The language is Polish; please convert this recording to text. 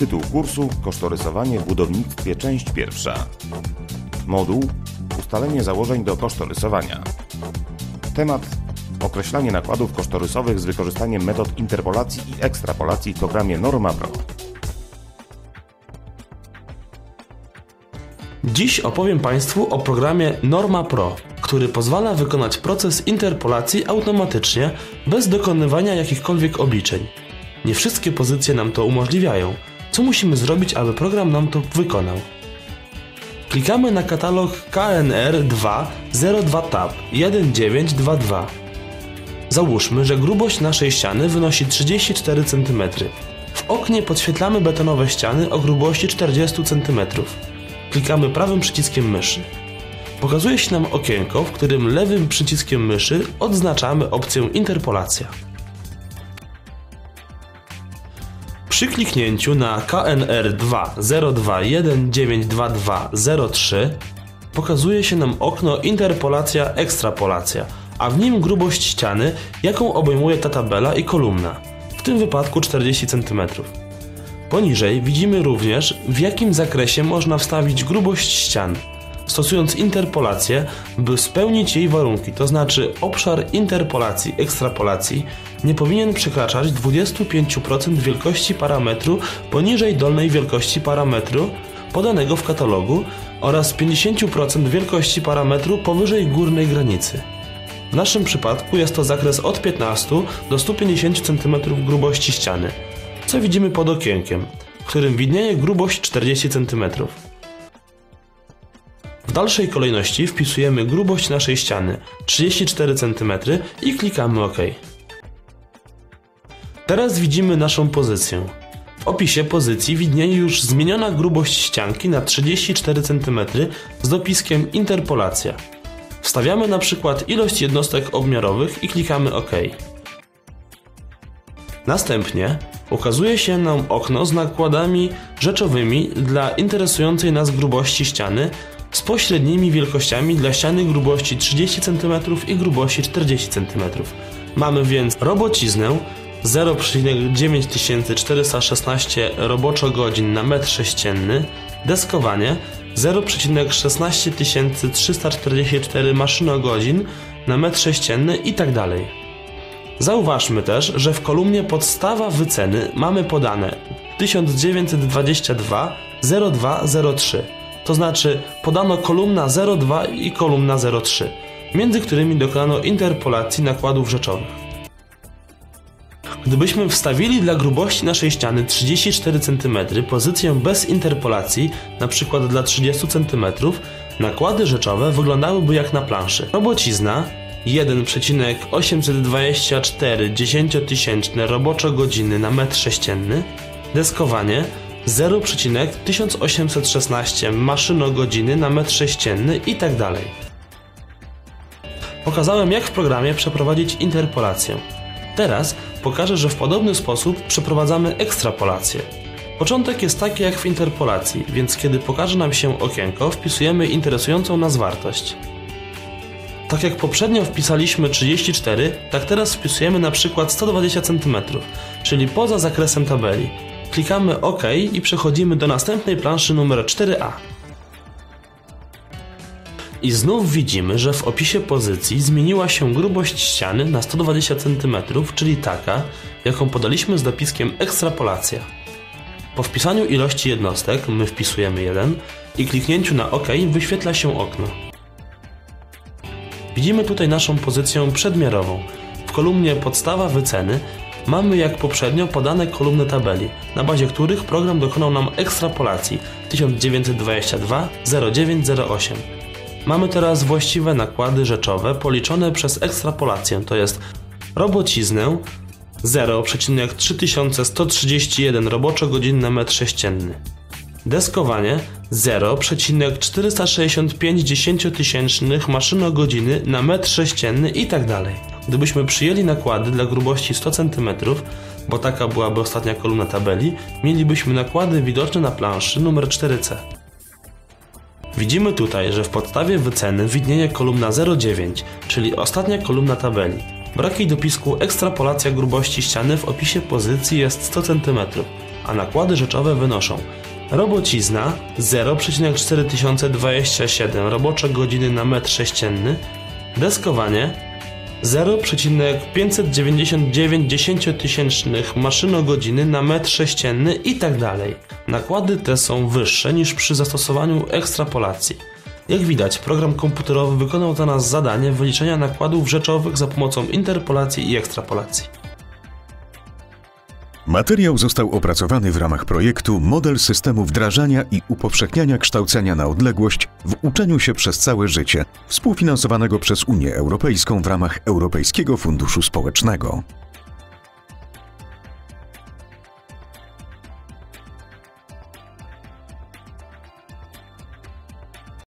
Tytuł kursu Kosztorysowanie w budownictwie część pierwsza. Moduł Ustalenie założeń do kosztorysowania. Temat Określanie nakładów kosztorysowych z wykorzystaniem metod interpolacji i ekstrapolacji w programie Norma Pro. Dziś opowiem Państwu o programie Norma Pro, który pozwala wykonać proces interpolacji automatycznie, bez dokonywania jakichkolwiek obliczeń. Nie wszystkie pozycje nam to umożliwiają. Co musimy zrobić, aby program nam to wykonał? Klikamy na katalog KNR 2 02 tab 1922. Załóżmy, że grubość naszej ściany wynosi 34 cm. W oknie podświetlamy betonowe ściany o grubości 40 cm. Klikamy prawym przyciskiem myszy. Pokazuje się nam okienko, w którym lewym przyciskiem myszy odznaczamy opcję Interpolacja. Przy kliknięciu na KNR 2 02192203 pokazuje się nam okno Interpolacja Ekstrapolacja, a w nim grubość ściany, jaką obejmuje ta tabela i kolumna, w tym wypadku 40 cm. Poniżej widzimy również w jakim zakresie można wstawić grubość ścian, stosując interpolację, by spełnić jej warunki, to znaczy obszar interpolacji, ekstrapolacji nie powinien przekraczać 25% wielkości parametru poniżej dolnej wielkości parametru podanego w katalogu oraz 50% wielkości parametru powyżej górnej granicy. W naszym przypadku jest to zakres od 15 do 150 cm grubości ściany, co widzimy pod okienkiem, w którym widnieje grubość 40 cm. W dalszej kolejności wpisujemy grubość naszej ściany 34 cm i klikamy OK. Teraz widzimy naszą pozycję. W opisie pozycji widnieje już zmieniona grubość ścianki na 34 cm z dopiskiem Interpolacja. Wstawiamy na przykład ilość jednostek obmiarowych i klikamy OK. Następnie ukazuje się nam okno z nakładami rzeczowymi dla interesującej nas grubości ściany z pośrednimi wielkościami dla ściany grubości 30 cm i grubości 40 cm. Mamy więc robociznę 0,9416 roboczo-godzin na metr sześcienny, deskowanie 0,16344 maszynogodzin na metr sześcienny itd. Tak Zauważmy też, że w kolumnie podstawa wyceny mamy podane 1922 0203, to znaczy podano kolumna 02 i kolumna 03, między którymi dokonano interpolacji nakładów rzeczowych. Gdybyśmy wstawili dla grubości naszej ściany 34 cm pozycję bez interpolacji, np. dla 30 cm, nakłady rzeczowe wyglądałyby jak na planszy. Robocizna 1,824 dziesięciotysięczne roboczo-godziny na metr sześcienny, deskowanie 0,1816 maszynogodziny na metr sześcienny itd. Tak Pokazałem jak w programie przeprowadzić interpolację. Teraz pokażę, że w podobny sposób przeprowadzamy ekstrapolację. Początek jest taki jak w interpolacji, więc kiedy pokaże nam się okienko, wpisujemy interesującą nas wartość. Tak jak poprzednio wpisaliśmy 34, tak teraz wpisujemy na przykład 120 cm, czyli poza zakresem tabeli. Klikamy OK i przechodzimy do następnej planszy numer 4a. I znów widzimy, że w opisie pozycji zmieniła się grubość ściany na 120 cm, czyli taka, jaką podaliśmy z dopiskiem ekstrapolacja. Po wpisaniu ilości jednostek, my wpisujemy 1 i kliknięciu na OK wyświetla się okno. Widzimy tutaj naszą pozycję przedmiarową. W kolumnie podstawa wyceny mamy jak poprzednio podane kolumny tabeli, na bazie których program dokonał nam ekstrapolacji 1922 0908. Mamy teraz właściwe nakłady rzeczowe policzone przez ekstrapolację, to jest robociznę 0,3131 roboczo-godzin na metr sześcienny. Deskowanie 0,465 dziesięciotysięcznych maszynogodziny na metr sześcienny itd. Tak Gdybyśmy przyjęli nakłady dla grubości 100 cm, bo taka byłaby ostatnia kolumna tabeli, mielibyśmy nakłady widoczne na planszy numer 4C. Widzimy tutaj, że w podstawie wyceny widnieje kolumna 09, czyli ostatnia kolumna tabeli. Brak jej dopisku ekstrapolacja grubości ściany w opisie pozycji jest 100 cm. a nakłady rzeczowe wynoszą robocizna 0,4027 robocze godziny na metr sześcienny, deskowanie 0,599 dziesięciotysięcznych maszynogodziny na metr sześcienny i tak. Nakłady te są wyższe niż przy zastosowaniu ekstrapolacji. Jak widać, program komputerowy wykonał dla nas zadanie wyliczenia nakładów rzeczowych za pomocą interpolacji i ekstrapolacji. Materiał został opracowany w ramach projektu Model systemu wdrażania i upowszechniania kształcenia na odległość w uczeniu się przez całe życie, współfinansowanego przez Unię Europejską w ramach Europejskiego Funduszu Społecznego.